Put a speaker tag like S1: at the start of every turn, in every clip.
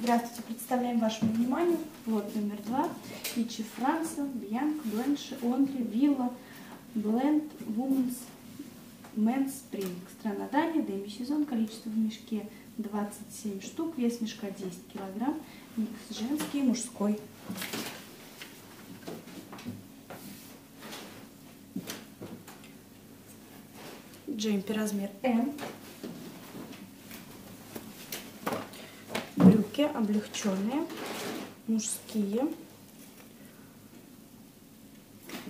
S1: Здравствуйте, представляем вашему вниманию лот номер два. Ichi, Fransa, b.young, Blend She, Only, Vila, Blend, women's, men's spring. Страна Дания, деми-сезон, количество в мешке 27 штук, вес мешка 10 килограмм, микс женский и мужской. Джемпер размер М. Брюки облегченные, мужские.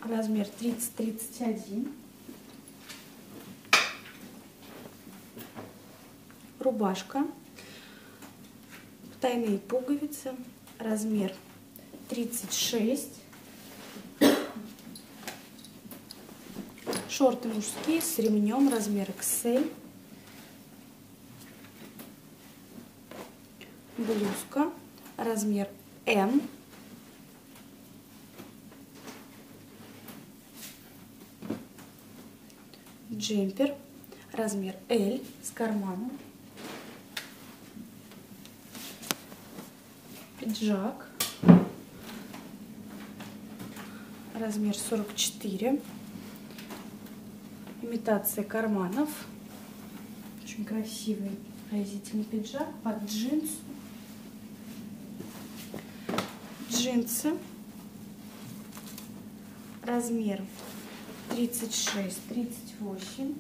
S1: Размер 30-31. Рубашка. Тайные пуговицы. Размер 36. Шорты мужские с ремнем размер XL. Блузка размер М. Джемпер размер L с карманом. Пиджак размер 44 имитация карманов. Очень красивый выразительный пиджак под джинсы. Джинсы. Размер 36-38.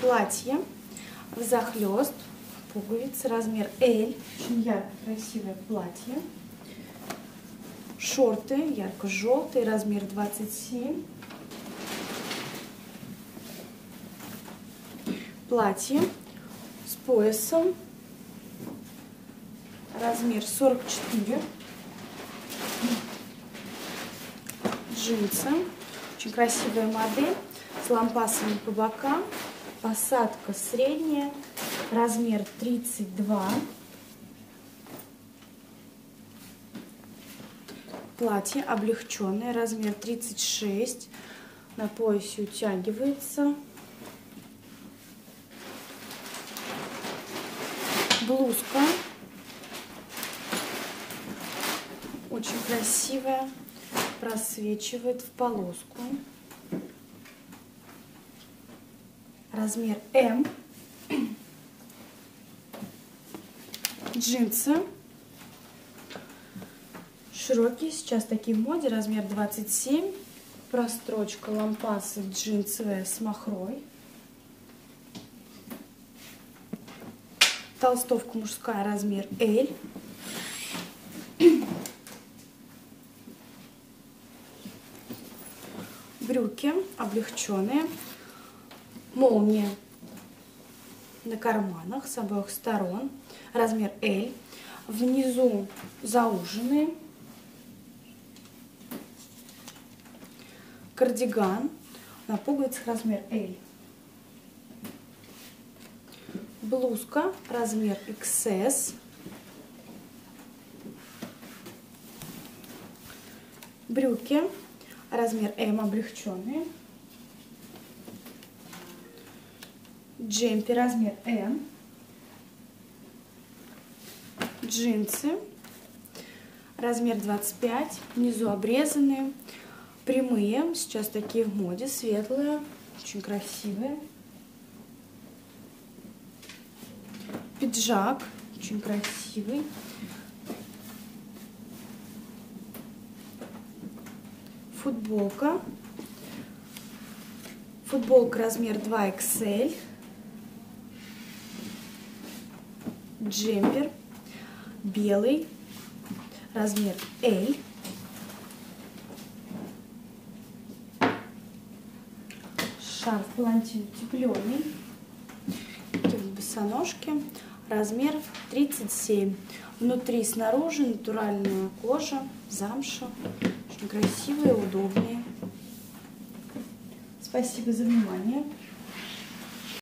S1: Платье в захлест пуговицы, размер L, очень ярко красивое платье. Шорты ярко-желтый, размер 27. Платье с поясом, размер 44. Джинсы, очень красивая модель с лампасами по бокам. Посадка средняя, размер 32. Платье облегченное, размер 36. На поясе утягивается. Блузка. Очень красивая. Просвечивает в полоску. Размер М. Джинсы. Широкие, сейчас такие в моде, размер 27. Прострочка лампасы джинсовая с махрой. Толстовка мужская, размер L. Брюки облегченные. Молния на карманах с обоих сторон. Размер L. Внизу зауженные. Кардиган на пуговицах размер L. Блузка размер XS. Брюки размер М облегченные. Джемпер размер М. Джинсы размер 25. Внизу обрезанные. Прямые. Сейчас такие в моде. Светлые. Очень красивые. Пиджак. Очень красивый. Футболка. Футболка размер 2XL. Джемпер. Белый. Размер L. Шарф палантин утепленный. Босоножки. Размер 37. Внутри, снаружи натуральная кожа, замша. Очень красивые, удобные. Спасибо за внимание.